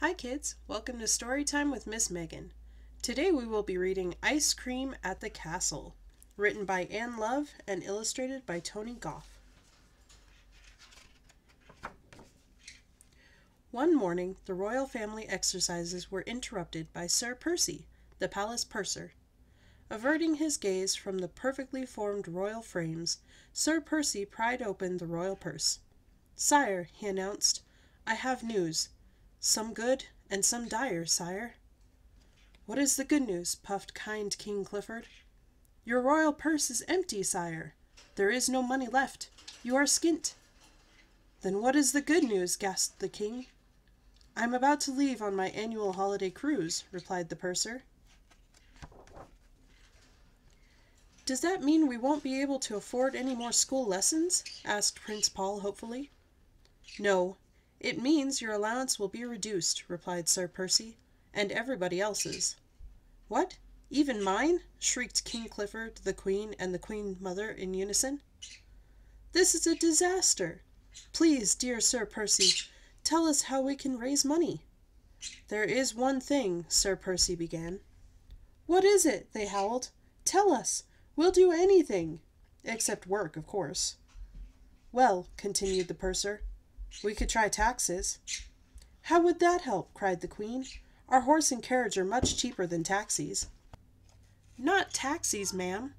Hi kids, welcome to Storytime with Miss Megan. Today we will be reading Ice Cream at the Castle, written by Anne Love and illustrated by Tony Goff. One morning the royal family exercises were interrupted by Sir Percy, the palace purser. Averting his gaze from the perfectly formed royal frames, Sir Percy pried open the royal purse. Sire, he announced, I have news. Some good and some dire, sire. What is the good news? puffed kind King Clifford. Your royal purse is empty, sire. There is no money left. You are skint. Then what is the good news? gasped the king. I am about to leave on my annual holiday cruise, replied the purser. Does that mean we won't be able to afford any more school lessons? asked Prince Paul hopefully. No, it means your allowance will be reduced, replied Sir Percy, and everybody else's. What? Even mine? shrieked King Clifford, the Queen, and the Queen Mother in unison. This is a disaster. Please, dear Sir Percy, tell us how we can raise money. There is one thing, Sir Percy began. What is it? they howled. Tell us. We'll do anything. Except work, of course. Well, continued the purser, we could try taxes. How would that help? cried the queen. Our horse and carriage are much cheaper than taxis. Not taxis, ma'am.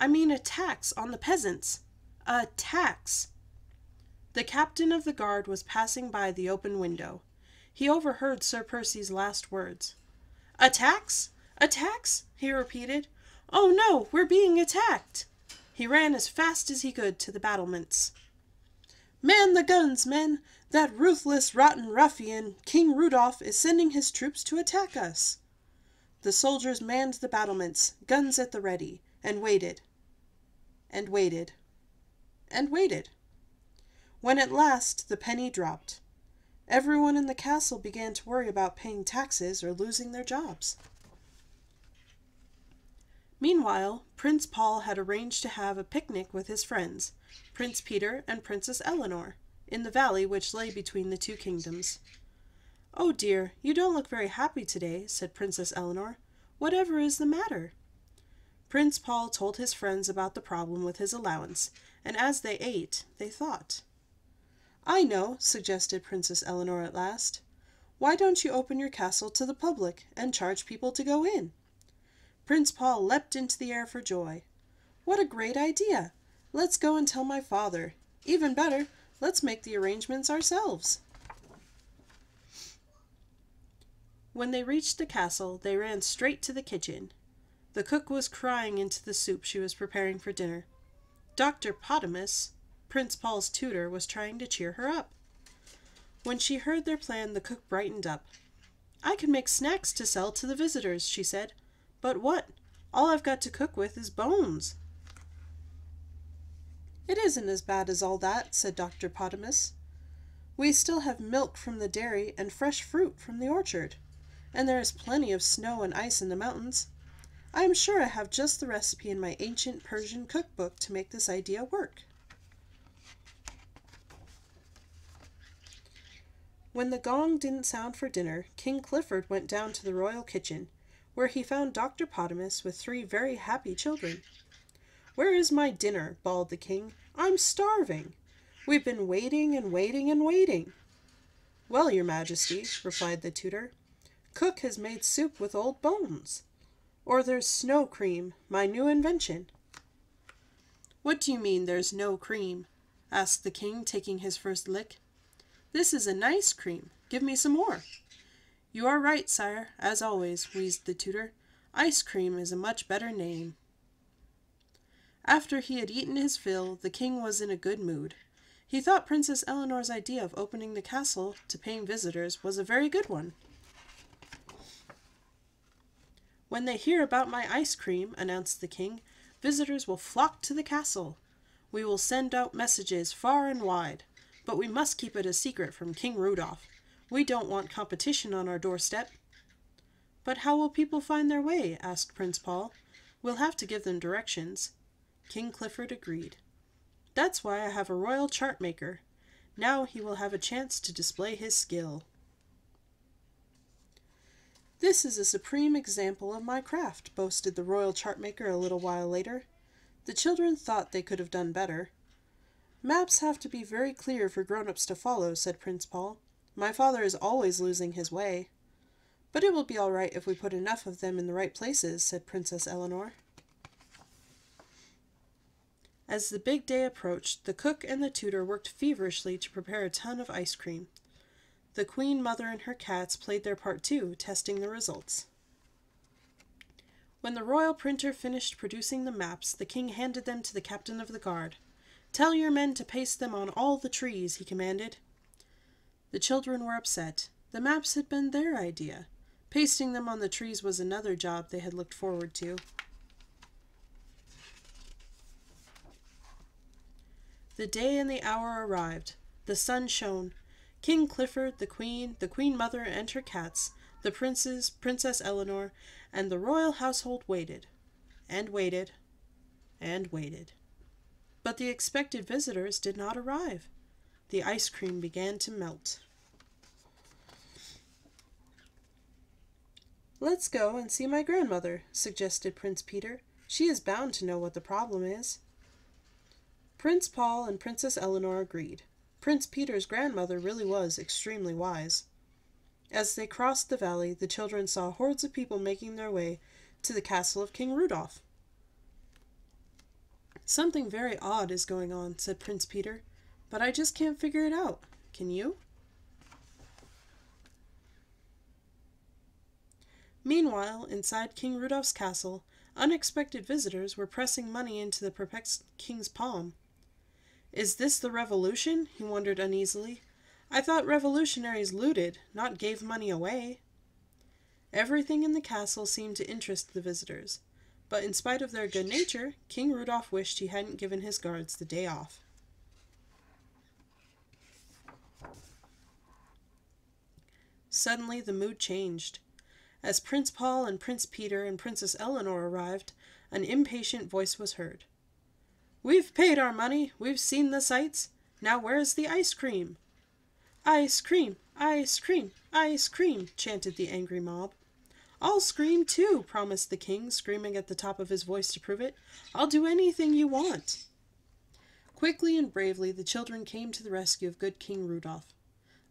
I mean a tax on the peasants. A tax. The captain of the guard was passing by the open window. He overheard Sir Percy's last words. A tax? A tax? he repeated. Oh no, we're being attacked! He ran as fast as he could to the battlements. Man the guns, men! That ruthless, rotten ruffian, King Rudolph, is sending his troops to attack us. The soldiers manned the battlements, guns at the ready, and waited, and waited, and waited. When at last the penny dropped, everyone in the castle began to worry about paying taxes or losing their jobs. Meanwhile, Prince Paul had arranged to have a picnic with his friends, Prince Peter and Princess Eleanor, in the valley which lay between the two kingdoms. Oh dear, you don't look very happy today, said Princess Eleanor. Whatever is the matter? Prince Paul told his friends about the problem with his allowance, and as they ate, they thought. I know, suggested Princess Eleanor at last. Why don't you open your castle to the public and charge people to go in? Prince Paul leapt into the air for joy. What a great idea! Let's go and tell my father. Even better, let's make the arrangements ourselves. When they reached the castle, they ran straight to the kitchen. The cook was crying into the soup she was preparing for dinner. Dr. Potamus, Prince Paul's tutor, was trying to cheer her up. When she heard their plan, the cook brightened up. I can make snacks to sell to the visitors, she said. But what? All I've got to cook with is bones. It isn't as bad as all that, said Dr. Potamus. We still have milk from the dairy and fresh fruit from the orchard, and there is plenty of snow and ice in the mountains. I am sure I have just the recipe in my ancient Persian cookbook to make this idea work. When the gong didn't sound for dinner, King Clifford went down to the royal kitchen where he found Dr. Potamus with three very happy children. Where is my dinner? bawled the king. I'm starving. We've been waiting and waiting and waiting. Well, your majesty, replied the tutor, cook has made soup with old bones. Or there's snow cream, my new invention. What do you mean there's no cream? asked the king, taking his first lick. This is a nice cream. Give me some more. You are right, sire, as always, wheezed the tutor. Ice cream is a much better name. After he had eaten his fill, the king was in a good mood. He thought Princess Eleanor's idea of opening the castle to paying visitors was a very good one. When they hear about my ice cream, announced the king, visitors will flock to the castle. We will send out messages far and wide, but we must keep it a secret from King Rudolph. We don't want competition on our doorstep. But how will people find their way? asked Prince Paul. We'll have to give them directions. King Clifford agreed. That's why I have a royal chart maker. Now he will have a chance to display his skill. This is a supreme example of my craft, boasted the royal chartmaker a little while later. The children thought they could have done better. Maps have to be very clear for grown-ups to follow, said Prince Paul. My father is always losing his way. But it will be all right if we put enough of them in the right places, said Princess Eleanor. As the big day approached, the cook and the tutor worked feverishly to prepare a ton of ice cream. The Queen Mother and her cats played their part too, testing the results. When the royal printer finished producing the maps, the king handed them to the captain of the guard. Tell your men to paste them on all the trees, he commanded. The children were upset. The maps had been their idea. Pasting them on the trees was another job they had looked forward to. The day and the hour arrived. The sun shone. King Clifford, the Queen, the Queen Mother and her cats, the princes, Princess Eleanor, and the royal household waited, and waited, and waited. But the expected visitors did not arrive. The ice cream began to melt. Let's go and see my grandmother, suggested Prince Peter. She is bound to know what the problem is. Prince Paul and Princess Eleanor agreed. Prince Peter's grandmother really was extremely wise. As they crossed the valley, the children saw hordes of people making their way to the castle of King Rudolph. Something very odd is going on, said Prince Peter, but I just can't figure it out. Can you? Meanwhile, inside King Rudolph's castle, unexpected visitors were pressing money into the perplexed king's palm. Is this the revolution? he wondered uneasily. I thought revolutionaries looted, not gave money away. Everything in the castle seemed to interest the visitors, but in spite of their good nature, King Rudolph wished he hadn't given his guards the day off. Suddenly the mood changed. As Prince Paul and Prince Peter and Princess Eleanor arrived, an impatient voice was heard. We've paid our money, we've seen the sights. Now where's the ice cream? Ice cream, ice cream, ice cream, chanted the angry mob. I'll scream too, promised the king, screaming at the top of his voice to prove it. I'll do anything you want. Quickly and bravely the children came to the rescue of good King Rudolph.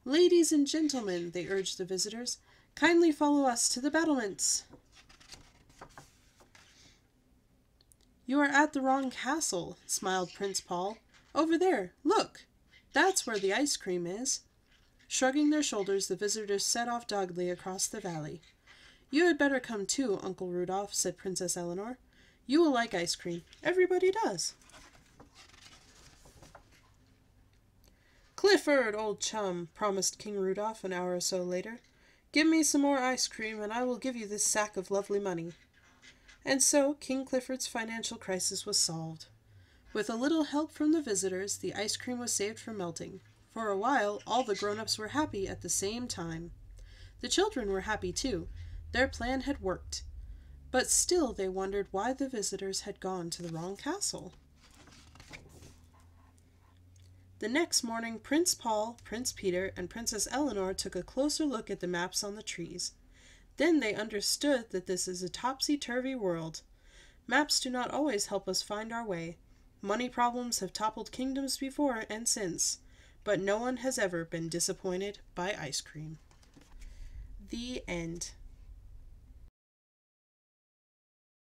Ladies and gentlemen, they urged the visitors, kindly follow us to the battlements. You are at the wrong castle, smiled Prince Paul. Over there, look! That's where the ice cream is. Shrugging their shoulders, the visitors set off doggedly across the valley. You had better come too, Uncle Rudolph, said Princess Eleanor. You will like ice cream. Everybody does. Clifford, old chum, promised King Rudolph an hour or so later. Give me some more ice cream, and I will give you this sack of lovely money. And so King Clifford's financial crisis was solved. With a little help from the visitors, the ice cream was saved from melting. For a while, all the grown-ups were happy at the same time. The children were happy too. Their plan had worked. But still they wondered why the visitors had gone to the wrong castle. The next morning, Prince Paul, Prince Peter, and Princess Eleanor took a closer look at the maps on the trees. Then they understood that this is a topsy-turvy world. Maps do not always help us find our way. Money problems have toppled kingdoms before and since, but no one has ever been disappointed by ice cream. The end.